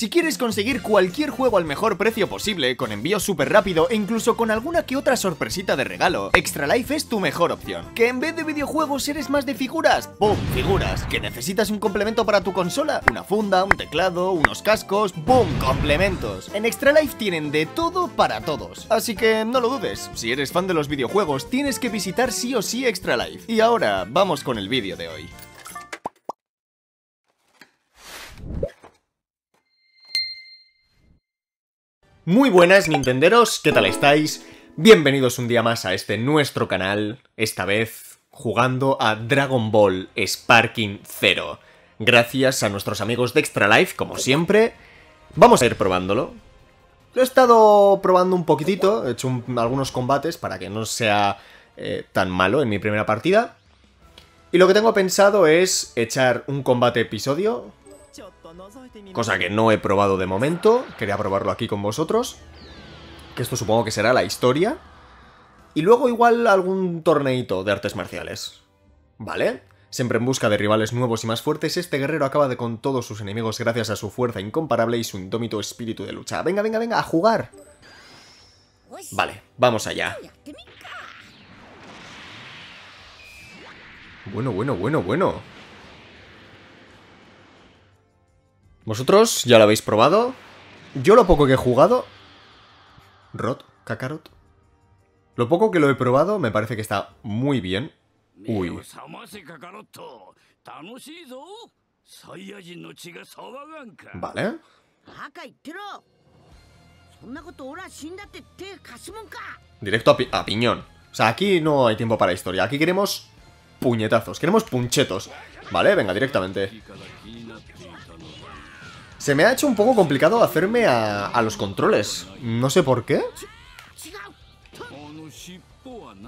Si quieres conseguir cualquier juego al mejor precio posible, con envío súper rápido e incluso con alguna que otra sorpresita de regalo, Extra Life es tu mejor opción. ¿Que en vez de videojuegos eres más de figuras? ¡Pum! Figuras. ¿Que necesitas un complemento para tu consola? Una funda, un teclado, unos cascos, ¡pum! Complementos. En Extra Life tienen de todo para todos. Así que no lo dudes, si eres fan de los videojuegos tienes que visitar sí o sí Extra Life. Y ahora, vamos con el vídeo de hoy. Muy buenas Nintenderos, ¿qué tal estáis? Bienvenidos un día más a este nuestro canal, esta vez jugando a Dragon Ball Sparking Zero. Gracias a nuestros amigos de Extra Life, como siempre. Vamos a ir probándolo. Lo he estado probando un poquitito, he hecho algunos combates para que no sea eh, tan malo en mi primera partida. Y lo que tengo pensado es echar un combate episodio, Cosa que no he probado de momento. Quería probarlo aquí con vosotros. Que esto supongo que será la historia. Y luego igual algún torneito de artes marciales. ¿Vale? Siempre en busca de rivales nuevos y más fuertes, este guerrero acaba de con todos sus enemigos gracias a su fuerza incomparable y su indómito espíritu de lucha. Venga, venga, venga, a jugar. Vale, vamos allá. Bueno, bueno, bueno, bueno. ¿Vosotros ya lo habéis probado? Yo lo poco que he jugado... Rot, Kakarot. Lo poco que lo he probado me parece que está muy bien. Uy. Vale. Directo a, a, piñón. O sea, aquí no hay tiempo para historia. Aquí queremos puñetazos. Queremos punchetos. Vale, venga, directamente. Se me ha hecho un poco complicado hacerme a, los controles. No sé por qué.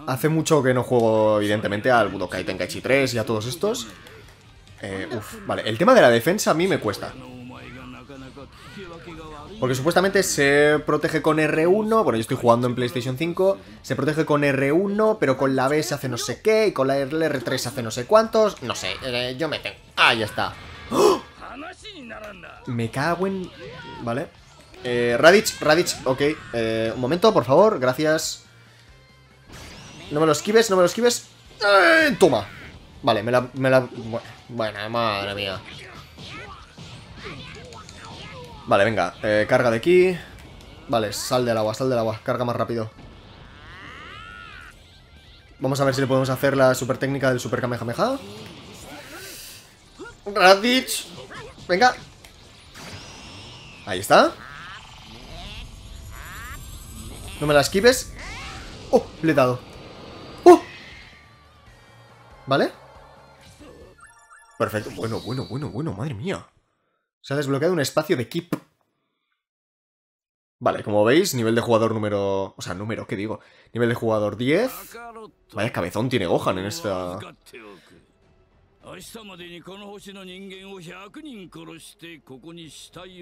Hace mucho que no juego, evidentemente, al Budokai Tenkaichi 3 y a todos estos. Eh, uf, vale. El tema de la defensa a mí me cuesta. Porque supuestamente se protege con R1, bueno, yo estoy jugando en PlayStation 5, se protege con R1, pero con la B se hace no sé qué, y con la R3 se hace no sé cuántos, no sé, eh, yo me tengo... Ah, ya está. ¡Oh! Me cago en... Vale. Eh, Radich, Radich, ok. Eh, un momento, por favor, gracias. No me lo esquives, no me lo esquives. ¡Eh! Toma. Vale, me la... Me la... Bueno, madre mía. Vale, venga. Eh, carga de aquí. Vale, sal del agua, sal del agua. Carga más rápido. Vamos a ver si le podemos hacer la super técnica del Super Kamehameha. Radich. Venga. Ahí está. No me la esquives. ¡Oh! Le he dado. ¡Oh! ¿Vale? Perfecto. Bueno, bueno, bueno, bueno. Madre mía. Se ha desbloqueado un espacio de keep. Vale, como veis, nivel de jugador número... O sea, número, ¿qué digo? Nivel de jugador 10. Vaya cabezón tiene Gohan en esta...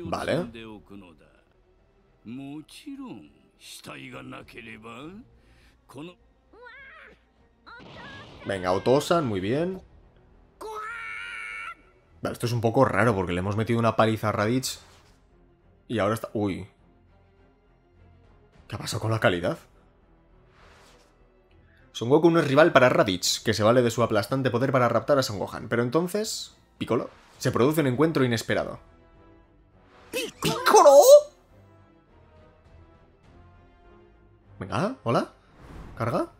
Vale. Venga, Autosan, muy bien. Vale, esto es un poco raro porque le hemos metido una paliza a Raditz. Y ahora está... Uy. ¿Qué ha pasado con la calidad? Son Goku no es rival para Raditz, que se vale de su aplastante poder para raptar a Son Gohan. Pero entonces, Piccolo, se produce un encuentro inesperado. ¿Piccolo? Venga, hola. ¿Carga?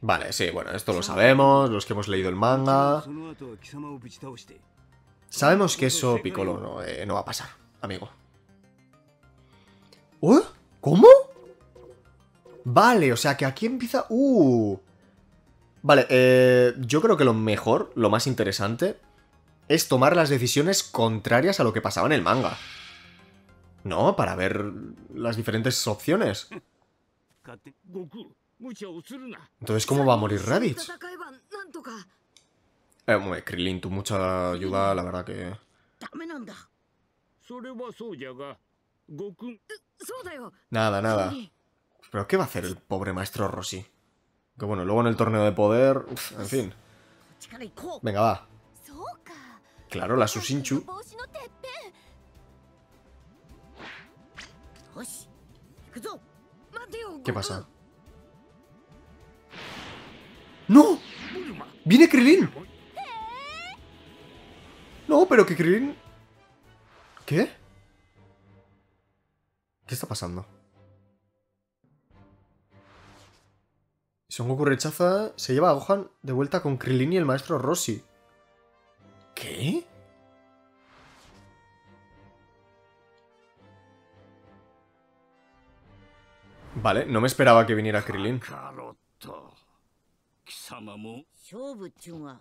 Vale, sí, bueno, esto lo sabemos, los que hemos leído el manga. Sabemos que eso Piccolo no, eh, no va a pasar, amigo. ¿Uh? ¿Cómo? Vale, o sea que aquí empieza... ¡Uh! Vale, eh, yo creo que lo mejor, lo más interesante, es tomar las decisiones contrarias a lo que pasaba en el manga. ¿No? Para ver las diferentes opciones. Entonces, ¿cómo va a morir Raditz? Eh, Krillin, tu mucha ayuda, la verdad que... Nada, nada. ¿Pero qué va a hacer el pobre maestro Rossi? Que bueno, luego en el torneo de poder... uf, en fin. Venga, va. Claro, la Susinchu. ¿Qué pasa? ¡No! ¡Viene Krilin! No, pero que Krilin... ¿Qué? ¿Qué está pasando? Son Goku rechaza, se lleva a Gohan de vuelta con Krilin y el maestro Rossi. ¿Qué? Vale, no me esperaba que viniera Krillin.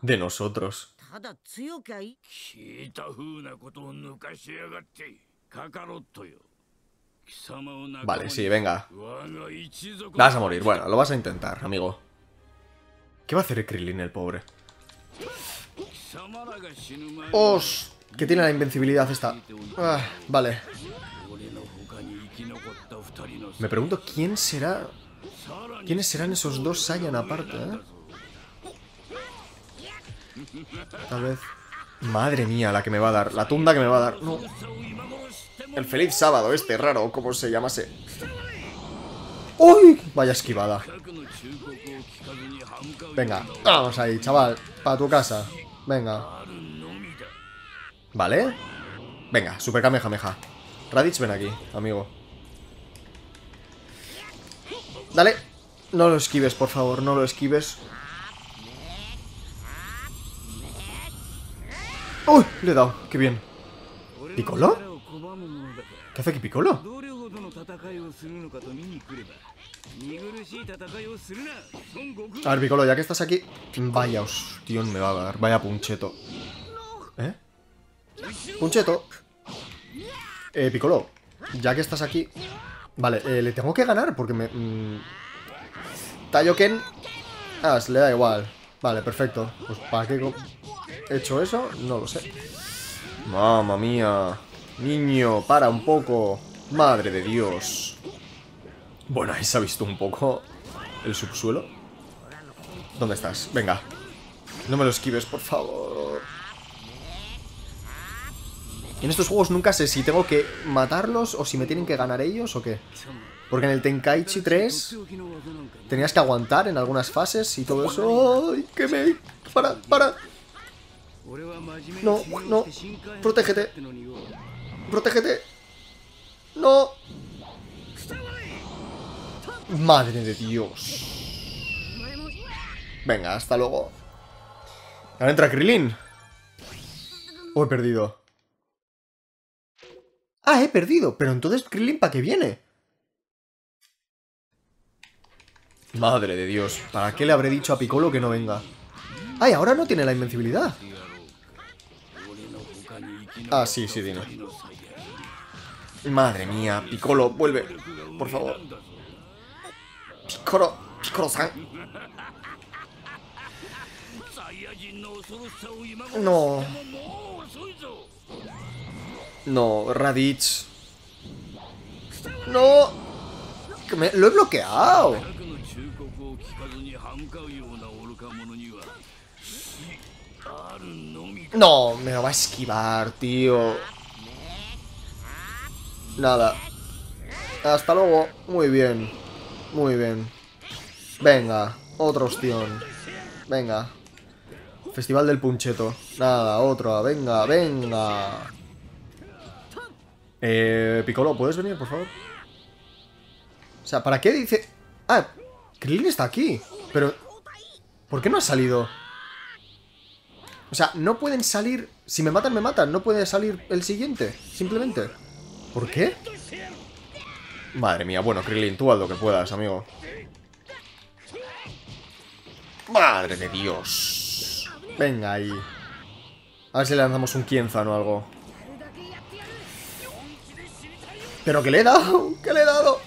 De nosotros. Vale, sí, venga. Vas a morir. Bueno, lo vas a intentar, amigo. ¿Qué va a hacer Krillin, el pobre? ¡Os! Que tiene la invencibilidad esta. Ah, vale. Me pregunto quién será... ¿Quiénes serán esos dos Saiyan aparte, eh? Tal vez... Madre mía, la que me va a dar. La tunda que me va a dar. No. El feliz sábado este, raro, como se llamase. ¡Uy! Vaya esquivada. Venga, vamos ahí, chaval. Para tu casa. Venga. ¿Vale? Venga, super Kamehameha. Raditz, ven aquí, amigo. Dale. No lo esquives, por favor, no lo esquives. ¡Uy! Le he dado, qué bien. ¿Piccolo? ¿Qué hace aquí Piccolo? A ver, Piccolo, ya que estás aquí... Vaya ostión me va a dar, vaya puncheto. ¿Eh? Puncheto. Eh, Piccolo, ya que estás aquí... Vale, eh, le tengo que ganar porque me... mm, Taioken... Ah, se le da igual. Vale, perfecto. Pues ¿para qué he hecho eso? No lo sé. Mamma mía. Niño, para un poco. Madre de Dios. Bueno, ahí se ha visto un poco el subsuelo. ¿Dónde estás? Venga. No me lo esquives, por favor. En estos juegos nunca sé si tengo que matarlos o si me tienen que ganar ellos o qué. Porque en el Tenkaichi 3 tenías que aguantar en algunas fases y todo eso. ¡Ay, que me... ¡Para, para! No, no. Protégete. Protégete. No. Madre de Dios. Venga, hasta luego. Ahora entra Krilin. O oh, he perdido. Ah, he perdido. Pero entonces Krilin, ¿para qué viene? Madre de Dios. ¿Para qué le habré dicho a Piccolo que no venga? Ay, ahora no tiene la invencibilidad. Ah, sí, sí, tiene. Madre mía, Piccolo, vuelve. Por favor. Piccolo, Piccolo-san. No. No, Raditz. No. Me, lo he bloqueado. No, me lo va a esquivar, tío. Nada. Hasta luego. Muy bien. Muy bien. Venga, otro opción. Venga. Festival del Puncheto. Nada, otra. Venga, venga. Eh, Piccolo, ¿puedes venir, por favor? O sea, ¿para qué dice...? Ah, Krillin está aquí. Pero... ¿Por qué no ha salido? O sea, no pueden salir... Si me matan, me matan. No puede salir el siguiente. Simplemente. ¿Por qué? Madre mía. Bueno, Krillin, tú haz lo que puedas, amigo. Madre de Dios. Venga ahí. A ver si le lanzamos un Kienzan o algo. ¿Pero qué le he dado? ¿Qué le he dado?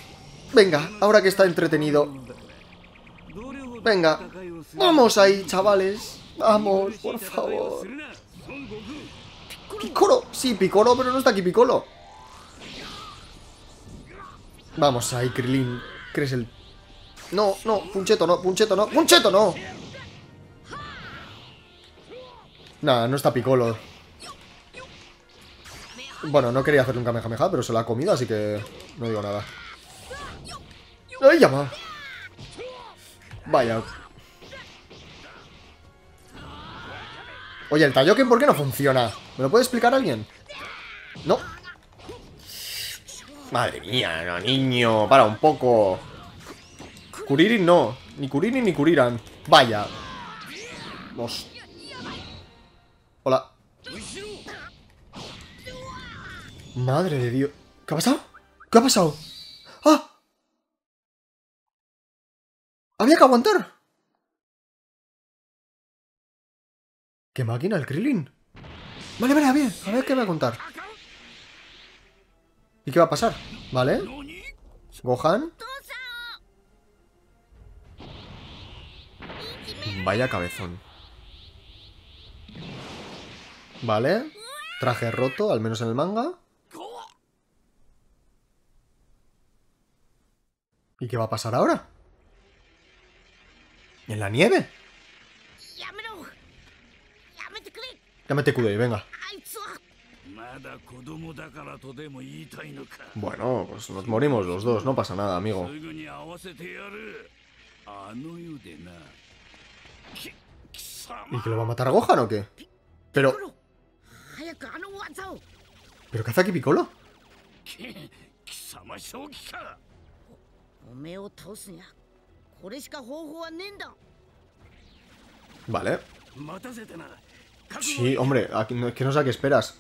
Venga, ahora que está entretenido. Venga. Vamos ahí, chavales. Vamos, por favor. Picoro. Sí, Picoro, pero no está aquí Picolo. Vamos ahí, Krilin. Cresel. No, no, Puncheto no, Puncheto no, Puncheto no. Nada, no está Piccolo. Bueno, no quería hacerle un Kamehameha, pero se lo ha comido, así que no digo nada. ¡Ay, llama! Vaya. Oye, el Tayoken, ¿por qué no funciona? ¿Me lo puede explicar alguien? No. Madre mía, no, niño. Para un poco. Kuririn no. Ni Kuririn ni Kuriran. Vaya. Los... Hola. Madre de Dios. ¿Qué ha pasado? ¿Qué ha pasado? ¡Ah! Había que aguantar. ¿Qué máquina? ¿El Krillin? Vale, vale, a ver, a ver qué va a contar. ¿Y qué va a pasar? ¿Vale? Gohan. Vaya cabezón. Vale. Traje roto, al menos en el manga. ¿Y qué va a pasar ahora? ¿En la nieve? Llámate Kudei, venga. Bueno, pues nos morimos los dos, no pasa nada, amigo. ¿Y que lo va a matar a Gohan o qué? Pero... ¿Pero qué hace aquí Piccolo? Vale. Sí, hombre, aquí, no, es que no sé a qué esperas.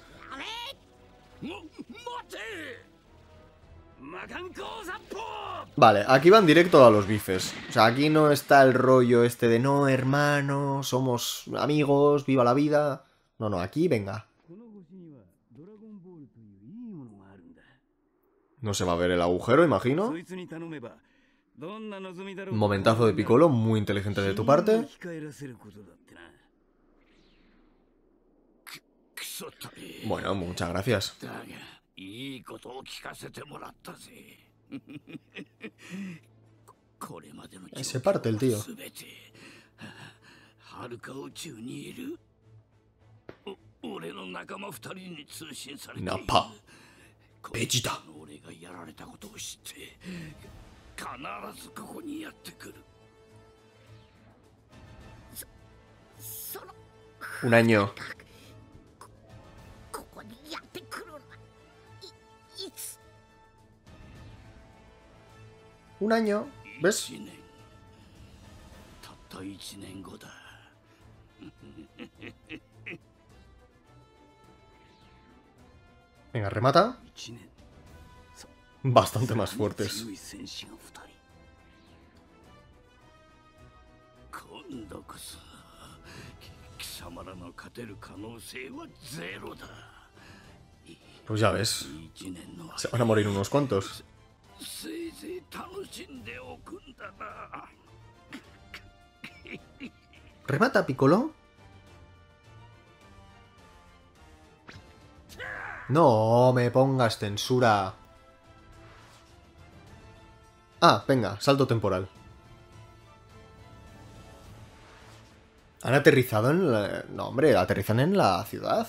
Vale, aquí van directo a los bifes. O sea, aquí no está el rollo este de no, hermano, somos amigos, viva la vida. No, no, aquí venga. No se va a ver el agujero, imagino. Momentazo de Piccolo, muy inteligente de tu parte. Bueno, muchas gracias. Se parte el tío. Napa. ベジータの俺がやられたことを知って必ずここにやってくる Un año. Un año. ¿Ves? Venga, remata. Bastante más fuertes. Pues ya ves. Se van a morir unos cuantos. Remata, Piccolo. No me pongas censura. Ah, venga, salto temporal. ¿Han aterrizado en la... No, hombre, aterrizan en la ciudad.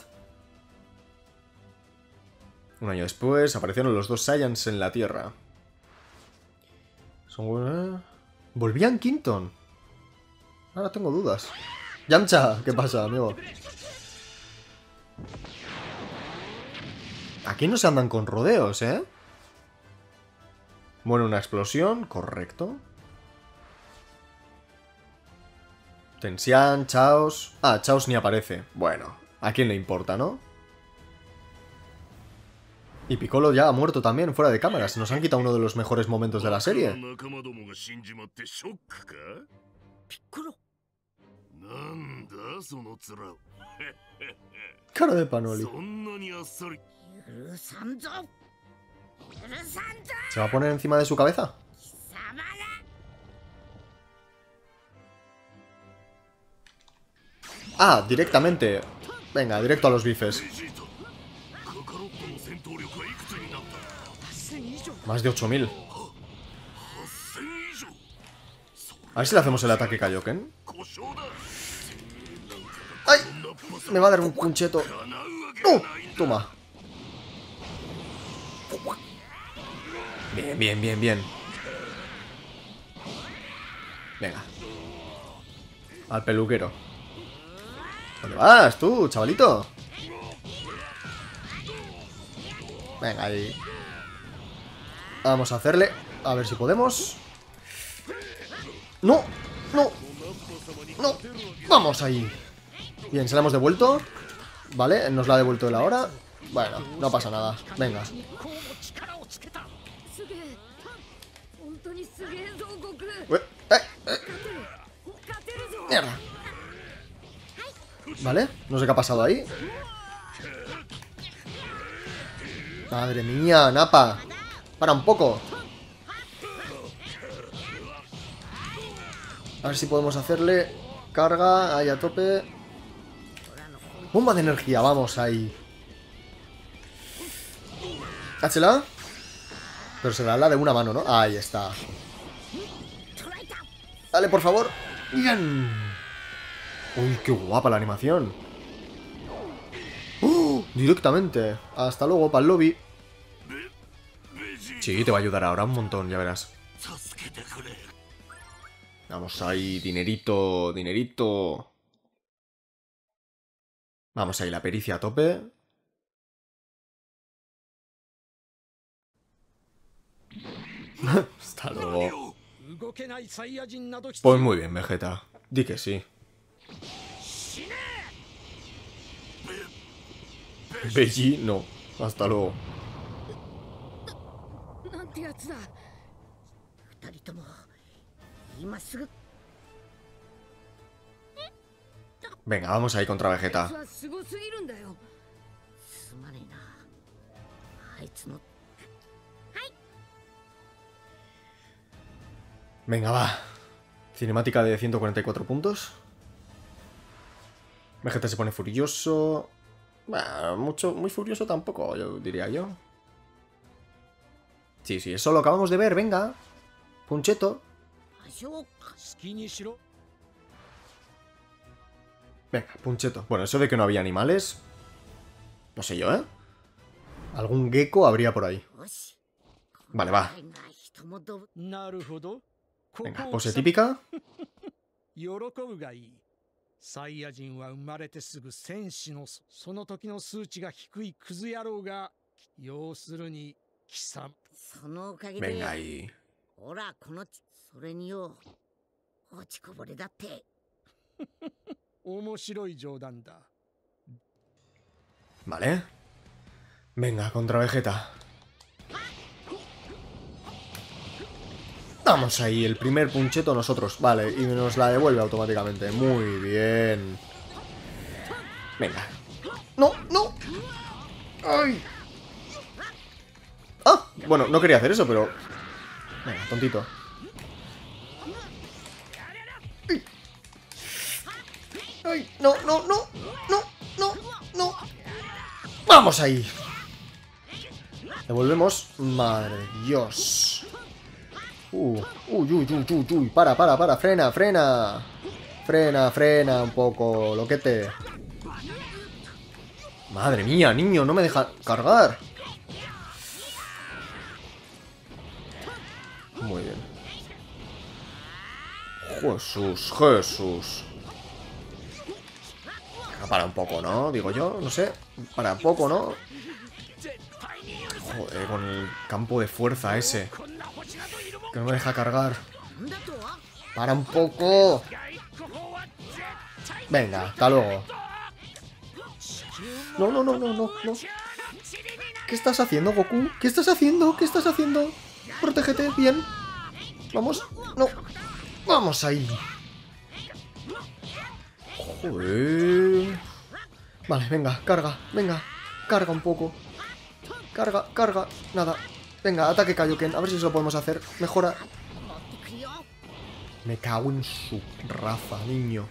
Un año después aparecieron los dos Saiyans en la Tierra. Son... ¿Volvían Quinton? Ahora tengo dudas. Yamcha, ¿qué pasa, amigo? Aquí no se andan con rodeos, ¿eh? Bueno, una explosión, correcto. Tensian, Chaos... Ah, Chaos ni aparece. Bueno, ¿a quién le importa, no? Y Piccolo ya ha muerto también, fuera de cámaras. Nos han quitado uno de los mejores momentos de la serie. Cara de panoli. ¿Se va a poner encima de su cabeza? Ah, directamente. Venga, directo a los bifes. Más de 8000. A ver si le hacemos el ataque Kaioken. ¡Ay! Me va a dar un puncheto. ¡No! Toma. Bien, bien, bien, bien. Venga. Al peluquero. ¿Dónde vas tú, chavalito? Venga, ahí. Vamos a hacerle. A ver si podemos. ¡No! ¡No! ¡No! ¡Vamos ahí! Bien, se la hemos devuelto. Vale, nos la ha devuelto él ahora. Bueno, no pasa nada. Venga. Vale, no sé qué ha pasado ahí. Madre mía, Napa. Para un poco. A ver si podemos hacerle carga ahí a tope. Bomba de energía, vamos ahí. Háchela. Pero será la de una mano, ¿no? Ahí está. Dale, por favor. Bien. Uy, qué guapa la animación. ¡Oh! Directamente. Hasta luego, para el lobby. Sí, te va a ayudar ahora un montón, ya verás. Vamos ahí, dinerito, dinerito. Vamos ahí, la pericia a tope. Hasta luego. Pues muy bien, Vegeta. Di que sí. Belli, no. Hasta luego. Venga, vamos ahí contra Vegeta. Venga, va. Cinemática de 144 puntos. Vegeta se pone furioso. Mucho, muy furioso tampoco, diría yo. Sí, sí, eso lo acabamos de ver, venga. Puncheto. Venga, puncheto. Bueno, eso de que no había animales... No sé yo, ¿eh? Algún gecko habría por ahí. Vale, va. Venga, pose típica. サイヤ人は生まれてすぐ戦士のそその時の数値が低いクズ野郎が要するに貴様そのおかげで.ほらこのそれによ落ちこぼれだって 面白い冗談だ Vale. Venga, contra Vegeta. Vamos ahí, el primer puncheto nosotros. Vale, y nos la devuelve automáticamente. Muy bien. Venga. ¡No, no! ¡Ay! Ah, bueno, no quería hacer eso, pero... Venga, tontito. ¡Ay! ¡No, no, no! ¡No, no, no! ¡Vamos ahí! Devolvemos. Madre Dios. Uh, uy, uy, uy, uy, uy. Para, para, para. Frena, frena. Frena, frena un poco, loquete. Madre mía, niño, no me deja cargar. Muy bien. Jesús, Jesús. Para un poco, ¿no? Digo yo, no sé. Para un poco, ¿no? Joder, con el campo de fuerza ese. Que no me deja cargar. ¡Para un poco! Venga, hasta luego. No, no, no, no, no, no. ¿Qué estás haciendo, Goku? ¿Qué estás haciendo? ¿Qué estás haciendo? Protégete, bien. Vamos. No. Vamos ahí. Vale, venga, carga, venga. Carga un poco. Carga, carga. Nada, Venga, ataque Kaioken. A ver si eso lo podemos hacer. Mejora. Me cago en su raza, niño.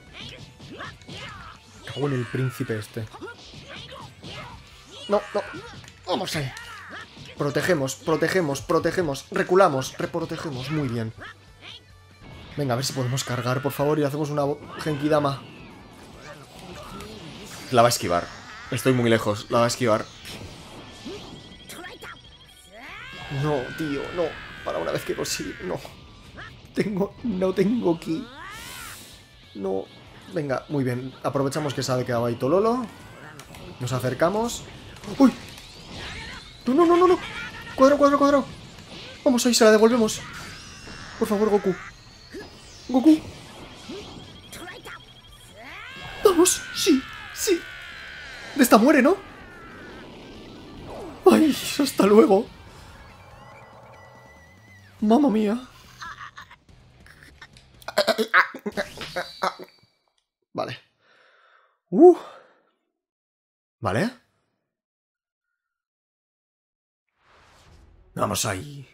Me cago en el príncipe este. No, no. Vamos ahí. Protegemos, protegemos, protegemos. Reculamos, reprotegemos. Muy bien. Venga, a ver si podemos cargar, por favor, y hacemos una Genkidama. La va a esquivar. Estoy muy lejos, la va a esquivar. No, tío, no. Para una vez que consigo, no. Tengo, no tengo ki. No. Venga, muy bien. Aprovechamos que sabe que ha Baito Lolo. Nos acercamos. ¡Uy! No, no, no, no, no. Cuadro, cuadro, cuadro. Vamos, ahí se la devolvemos. Por favor, Goku. Goku. Vamos, sí, sí. De esta muere, ¿no? Ay, hasta luego. Mamma mía. Vale. Uh. Vale. Vamos ahí.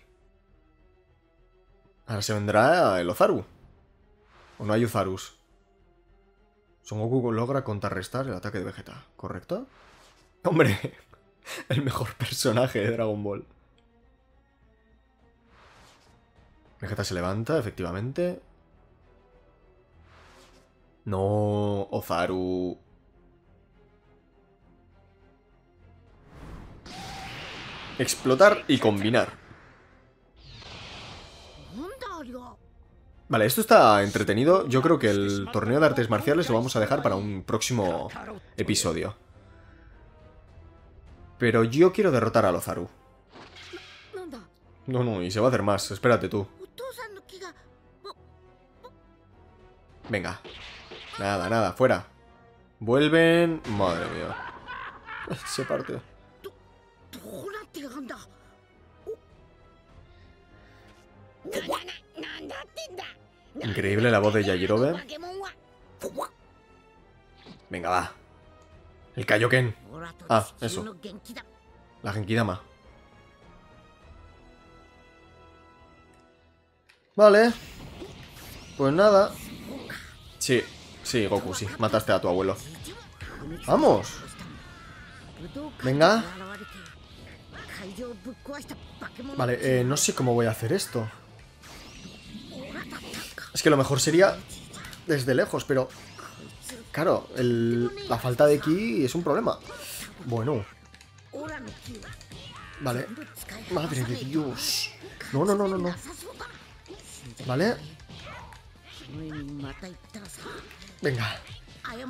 Ahora se vendrá el Ozaru. ¿O no hay Ozarus? Son Goku logra contrarrestar el ataque de Vegeta, ¿correcto? Hombre, el mejor personaje de Dragon Ball. Vegeta se levanta, efectivamente. No, Ozaru. Explotar y combinar. Vale, esto está entretenido. Yo creo que el torneo de artes marciales lo vamos a dejar para un próximo episodio. Pero yo quiero derrotar a Lozaru. No, no, y se va a hacer más. Espérate tú. Venga. Nada, nada, fuera. Vuelven... Madre mía. Se parte. Increíble la voz de Yajirobe. Venga, va. El Kaioken. Ah, eso. La Genkidama. Vale. Pues nada. Sí, sí, Goku, sí. Mataste a tu abuelo. ¡Vamos! Venga. Vale, eh, no sé cómo voy a hacer esto. Es que lo mejor sería desde lejos, pero... Claro, la falta de ki es un problema. Bueno. Vale. Madre de Dios. No, no, no, no, no. Vale. Venga.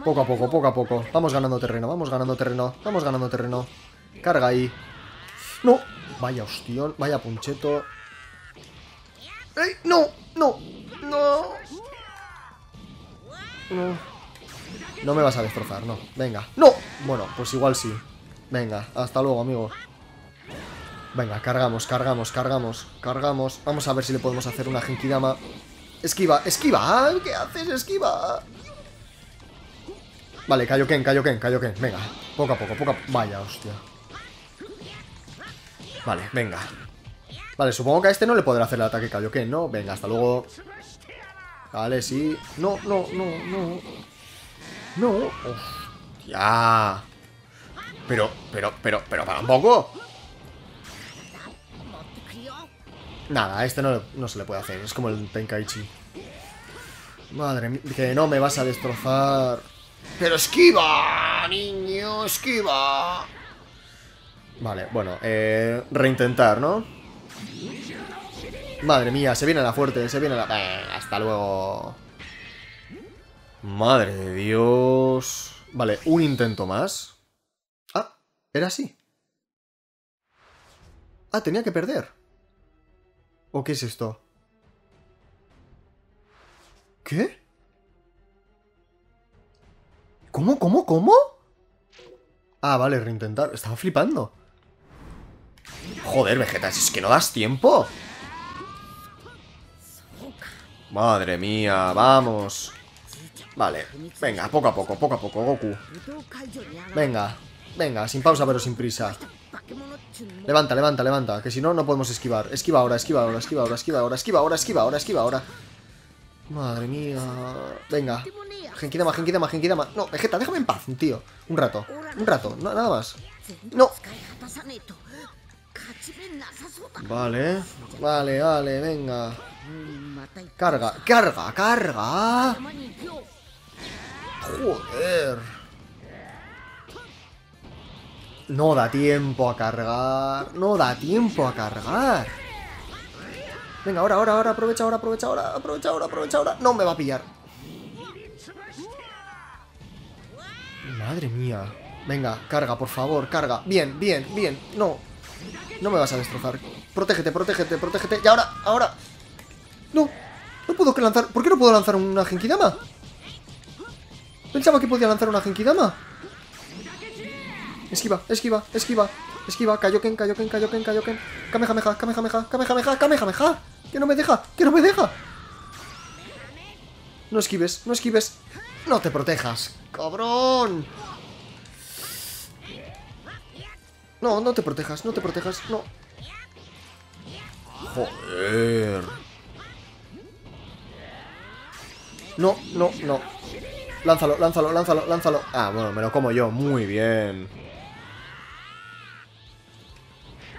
Poco a poco, poco a poco. Vamos ganando terreno, vamos ganando terreno. Vamos ganando terreno. Carga ahí. ¡No! Vaya hostión, vaya puncheto. ¡Ey! ¡No! ¡No! ¡No! No. No me vas a destrozar, no. Venga. ¡No! Bueno, pues igual sí. Venga, hasta luego, amigo. Venga, cargamos, cargamos, cargamos, cargamos. Vamos a ver si le podemos hacer una Genkidama. Esquiva, esquiva. ¿Qué haces? Esquiva. Vale, Kaioken, Kaioken, Kaioken. Venga, poco a poco, poco a poco. Vaya, hostia. Vale, venga. Vale, supongo que a este no le podrá hacer el ataque Kaioken, ¿no? Venga, hasta luego. Vale, sí. No, no, no, no. No. Ya. Pero, pero, pero, pero, para un poco. Nada, a este no, no se le puede hacer. Es como el Tenkaichi. Madre mía, que no me vas a destrozar. Pero esquiva, niño, esquiva. Vale, bueno, eh, reintentar, ¿no? Madre mía, se viene la fuerte, se viene la... Eh, hasta luego. Madre de Dios. Vale, un intento más. Ah, era así. Ah, tenía que perder. ¿O qué es esto? ¿Qué? ¿Cómo, cómo, cómo? Ah, vale, reintentar. Estaba flipando. Joder, Vegeta, si es que no das tiempo. Madre mía, vamos. Vale, venga, poco a poco, poco a poco, Goku. Venga, venga, sin pausa pero sin prisa. Levanta, levanta, levanta, que si no, no podemos esquivar. Esquiva ahora, esquiva ahora, esquiva ahora, esquiva ahora, esquiva ahora, esquiva ahora, esquiva ahora. Madre mía. Venga. Genkidama, Genkidama, Genkidama. No, Vegeta, déjame en paz, tío. Un rato, un rato, no, nada más. No. Vale, vale, vale, venga. Carga, carga, carga. Joder. No da tiempo a cargar. No da tiempo a cargar. Venga, ahora, ahora, ahora, aprovecha ahora, aprovecha ahora, aprovecha ahora, aprovecha ahora. No me va a pillar. Madre mía. Venga, carga, por favor, carga. Bien, bien, bien. No. No me vas a destrozar. Protégete, protégete, protégete. Y ahora, ahora. No. No puedo que lanzar. ¿Por qué no puedo lanzar una Genkidama? Pensaba que podía lanzar una Genkidama. Esquiva, esquiva, esquiva, esquiva. Kaioken, Kaioken, Kaioken, Kaioken. Kamehameha, Kamehameha, Kamehameha, Kamehameha. Que no me deja, que no me deja. No esquives, no esquives. No te protejas, cabrón. No, no te protejas, no te protejas, no. Joder. No, no, no. Lánzalo, lánzalo, lánzalo, lánzalo. Ah, bueno, me lo como yo. Muy bien.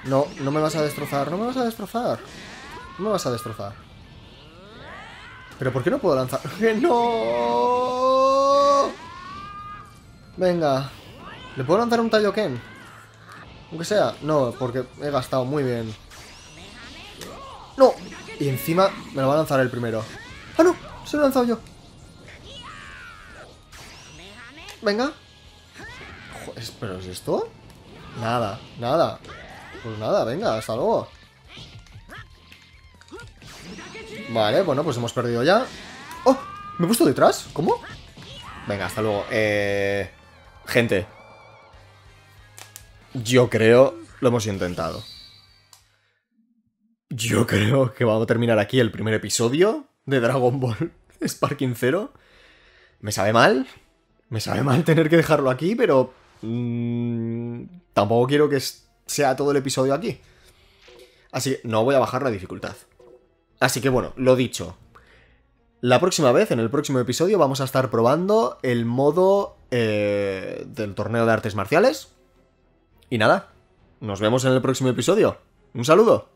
No, no me vas a destrozar, no me vas a destrozar. No me vas a destrozar. ¿Pero por qué no puedo lanzar? ¡Que no! Venga. ¿Le puedo lanzar un Taioken? Aunque sea. No, porque he gastado muy bien. ¡No! Y encima me lo va a lanzar el primero. ¡Ah, no! Se lo he lanzado yo. Venga. ¿pero es esto? Nada, nada. Pues nada, venga, hasta luego. Vale, bueno, pues hemos perdido ya. ¡Oh! ¿Me he puesto detrás? ¿Cómo? Venga, hasta luego. Eh... Gente. Yo creo... Lo hemos intentado. Yo creo que vamos a terminar aquí el primer episodio de Dragon Ball Sparking Zero. Me sabe mal. Me sabe mal tener que dejarlo aquí, pero... mm, tampoco quiero que sea todo el episodio aquí. Así que no voy a bajar la dificultad. Así que bueno, lo dicho. La próxima vez, en el próximo episodio, vamos a estar probando el modo eh, del torneo de artes marciales. Y nada, nos vemos en el próximo episodio. Un saludo.